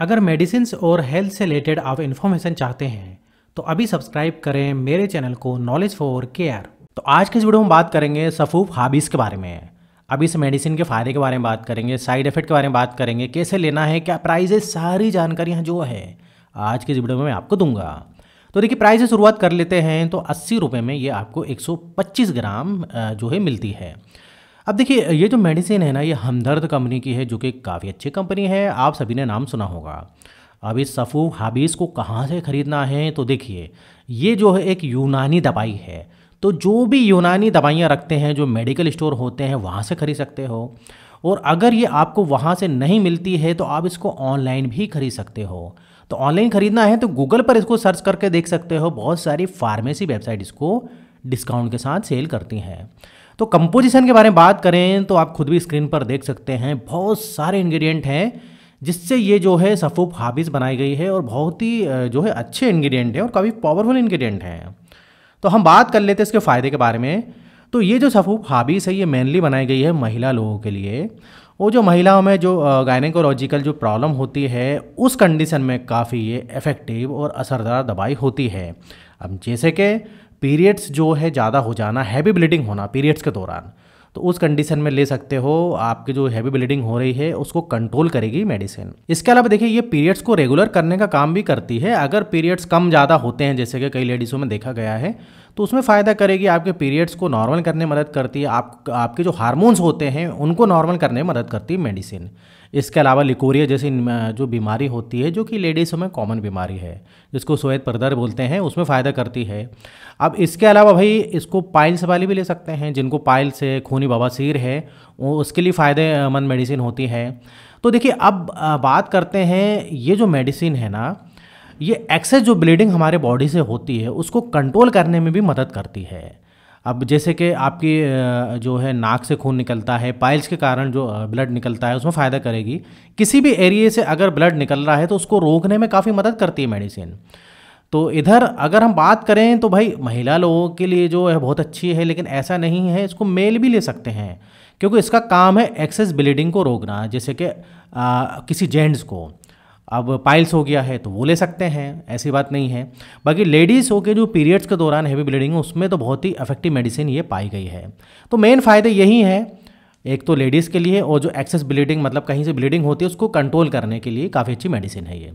अगर मेडिसिन और हेल्थ से रिलेटेड आप इन्फॉर्मेशन चाहते हैं तो अभी सब्सक्राइब करें मेरे चैनल को नॉलेज फॉर केयर। तो आज के इस वीडियो में बात करेंगे सफूफ हाबीज के बारे में। अभी इस मेडिसिन के फ़ायदे के बारे में बात करेंगे, साइड इफ़ेक्ट के बारे में बात करेंगे, कैसे लेना है, क्या प्राइजेस, सारी जानकारियाँ जो है, आज के इस वीडियो में मैं आपको दूँगा। तो देखिए, प्राइस शुरुआत कर लेते हैं तो अस्सी रुपये में ये आपको 125 ग्राम जो है, मिलती है। अब देखिए, ये जो मेडिसिन है ना, ये हमदर्द कंपनी की है, जो कि काफ़ी अच्छी कंपनी है, आप सभी ने नाम सुना होगा। अब इस सफ़ू हाबीज़ को कहाँ से ख़रीदना है तो देखिए, ये जो है एक यूनानी दवाई है। तो जो भी यूनानी दवाइयाँ रखते हैं, जो मेडिकल स्टोर होते हैं, वहाँ से ख़रीद सकते हो। और अगर ये आपको वहाँ से नहीं मिलती है तो आप इसको ऑनलाइन भी खरीद सकते हो। तो ऑनलाइन ख़रीदना है तो गूगल पर इसको सर्च करके देख सकते हो, बहुत सारी फार्मेसी वेबसाइट इसको डिस्काउंट के साथ सेल करती हैं। तो कंपोजिशन के बारे में बात करें तो आप खुद भी स्क्रीन पर देख सकते हैं, बहुत सारे इंग्रेडिएंट हैं, जिससे ये जो है सफ़ूफ हाबिज़ बनाई गई है और बहुत ही जो है अच्छे इंग्रेडिएंट हैं और काफ़ी पावरफुल इंग्रेडिएंट हैं। तो हम बात कर लेते हैं इसके फ़ायदे के बारे में। तो ये जो सफ़ूफ हाबिज़ है, ये मेनली बनाई गई है महिला लोगों के लिए। वो जो महिलाओं में जो गायनेकोलॉजिकल जो प्रॉब्लम होती है, उस कंडीशन में काफ़ी ये इफ़ेक्टिव और असरदार दवाई होती है। अब जैसे कि पीरियड्स जो है ज़्यादा हो जाना हैवी ब्लीडिंग होना पीरियड्स के दौरान तो उस कंडीशन में ले सकते हो, आपकी जो हैवी ब्लीडिंग हो रही है, उसको कंट्रोल करेगी मेडिसिन इसके अलावा देखिए, ये पीरियड्स को रेगुलर करने का काम भी करती है। अगर पीरियड्स कम ज़्यादा होते हैं, जैसे कि कई लेडीज़ों में देखा गया है तो उसमें फ़ायदा करेगी, आपके पीरियड्स को नॉर्मल करने में मदद करती है, आप, आपके जो हार्मोन्स होते हैं, उनको नॉर्मल करने में मदद करती है मेडिसिन इसके अलावा लिकोरिया जैसी जो बीमारी होती है, जो कि लेडीज़ों में कॉमन बीमारी है, जिसको स्वेद परदर बोलते हैं, उसमें फ़ायदा करती है। अब इसके अलावा भाई, इसको पाइल्स वाली भी ले सकते हैं, जिनको पाइल्स है खूनी बवासीर है, वो उसके लिए फ़ायदेमंद मेडिसिन होती है। तो देखिए, अब बात करते हैं, ये जो मेडिसिन है ना, ये एक्सेस जो ब्लीडिंग हमारे बॉडी से होती है, उसको कंट्रोल करने में भी मदद करती है। अब जैसे कि आपकी जो है नाक से खून निकलता है, पाइल्स के कारण जो ब्लड निकलता है, उसमें फ़ायदा करेगी। किसी भी एरिए से अगर ब्लड निकल रहा है तो उसको रोकने में काफ़ी मदद करती है मेडिसिन। तो इधर अगर हम बात करें तो भाई महिला लोगों के लिए जो है बहुत अच्छी है, लेकिन ऐसा नहीं है, इसको मेल भी ले सकते हैं। क्योंकि इसका काम है एक्सेस ब्लीडिंग को रोकना, जैसे कि किसी जेंट्स को। अब पाइल्स हो गया है तो वो ले सकते हैं, ऐसी बात नहीं है। बाकी लेडीज़ हो के जो पीरियड्स के दौरान हैवी ब्लीडिंग है, उसमें तो बहुत ही इफ़ेक्टिव मेडिसिन ये पाई गई है। तो मेन फ़ायदे यही है, एक तो लेडीज़ के लिए और जो एक्सेस ब्लीडिंग मतलब कहीं से ब्लीडिंग होती है, उसको कंट्रोल करने के लिए काफ़ी अच्छी मेडिसिन है ये।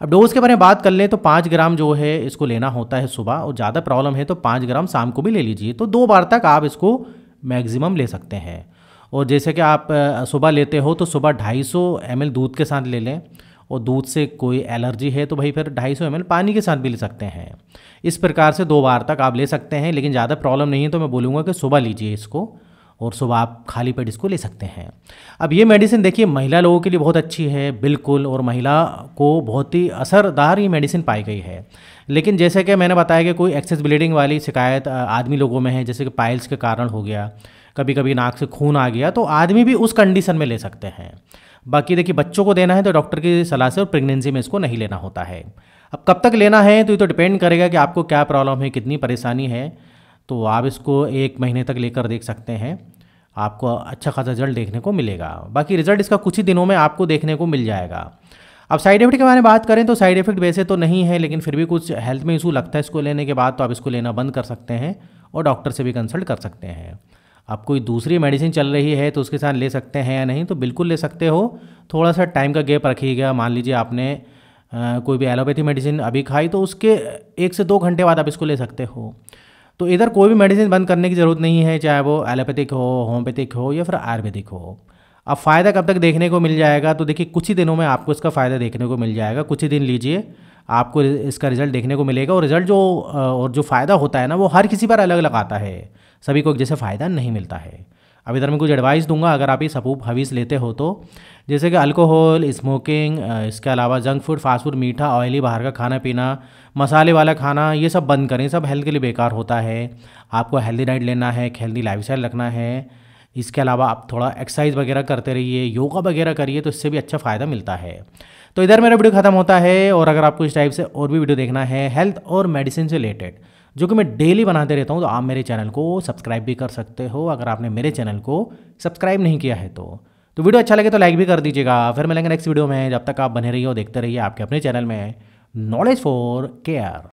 अब डोज के बारे में बात कर लें तो पाँच ग्राम जो है, इसको लेना होता है सुबह, और ज़्यादा प्रॉब्लम है तो पाँच ग्राम शाम को भी ले लीजिए। तो दो बार तक आप इसको मैक्सिमम ले सकते हैं। और जैसे कि आप सुबह लेते हो तो सुबह ढाई सौ दूध के साथ ले लें। और दूध से कोई एलर्जी है तो भाई फिर ढाई सौ पानी के साथ भी ले सकते हैं। इस प्रकार से दो बार तक आप ले सकते हैं, लेकिन ज़्यादा प्रॉब्लम नहीं है तो मैं बोलूँगा कि सुबह लीजिए इसको और सुबह आप खाली पेट इसको ले सकते हैं। अब ये मेडिसिन देखिए, महिला लोगों के लिए बहुत अच्छी है, बिल्कुल, और महिला को बहुत ही असरदार ये मेडिसिन पाई गई है। लेकिन जैसे कि मैंने बताया कि कोई एक्सेस ब्लीडिंग वाली शिकायत आदमी लोगों में है, जैसे कि पाइल्स के कारण हो गया कभी कभी नाक से खून आ गया तो आदमी भी उस कंडीशन में ले सकते हैं। बाकी देखिए, बच्चों को देना है तो डॉक्टर की सलाह से और प्रेगनेंसी में इसको नहीं लेना होता है। अब कब तक लेना है तो ये तो डिपेंड करेगा कि आपको क्या प्रॉब्लम है, कितनी परेशानी है। तो आप इसको एक महीने तक लेकर देख सकते हैं। आपको अच्छा खासा रिज़ल्ट देखने को मिलेगा। बाकी रिज़ल्ट इसका कुछ ही दिनों में आपको देखने को मिल जाएगा। अब साइड इफ़ेक्ट के बारे में बात करें तो साइड इफ़ेक्ट वैसे तो नहीं है, लेकिन फिर भी कुछ हेल्थ में इशू लगता है इसको लेने के बाद तो आप इसको लेना बंद कर सकते हैं और डॉक्टर से भी कंसल्ट कर सकते हैं। आप कोई दूसरी मेडिसिन चल रही है तो उसके साथ ले सकते हैं या नहीं तो बिल्कुल ले सकते हो। थोड़ा सा टाइम का गैप रखिएगा मान लीजिए आपने आ, कोई भी एलोपैथी मेडिसिन अभी खाई तो उसके एक से दो घंटे बाद आप इसको ले सकते हो। तो इधर कोई भी मेडिसिन बंद करने की ज़रूरत नहीं है चाहे वो एलोपैथिक हो होम्योपैथिक हो या फिर आयुर्वेदिक हो। अब फ़ायदा कब तक देखने को मिल जाएगा? तो देखिए कुछ ही दिनों में आपको इसका फ़ायदा देखने को मिल जाएगा। कुछ ही दिन लीजिए आपको इसका रिज़ल्ट देखने को मिलेगा। और रिज़ल्ट जो और जो फ़ायदा होता है ना वो हर किसी पर अलग अलग आता है। सभी को एक जैसे फ़ायदा नहीं मिलता है। अब इधर मैं कुछ एडवाइस दूँगा, अगर आप ये सपूप हवीस लेते हो तो। जैसे कि अल्कोहल स्मोकिंग इसके अलावा जंक फ़ूड फास्ट फ़ूड मीठा ऑयली बाहर का खाना पीना, मसाले वाला खाना, ये सब बंद करें, सब हेल्थ के लिए बेकार होता है। आपको हेल्दी डाइट लेना है हेल्दी लाइफ रखना है। इसके अलावा आप थोड़ा एक्सरसाइज वगैरह करते रहिए योगा वगैरह करिए तो इससे भी अच्छा फ़ायदा मिलता है। तो इधर मेरा वीडियो ख़त्म होता है, और अगर आपको इस टाइप से और भी वीडियो देखना है हेल्थ और मेडिसिन से रिलेटेड जो कि मैं डेली बनाते रहता हूँ तो आप मेरे चैनल को सब्सक्राइब भी कर सकते हो। अगर आपने मेरे चैनल को सब्सक्राइब नहीं किया है तो तो वीडियो अच्छा लगे तो लाइक भी कर दीजिएगा। फिर मिलेंगे नेक्स्ट वीडियो में। जब तक आप बने रहिए देखते रहिए आपके अपने चैनल में नॉलेज फॉर केयर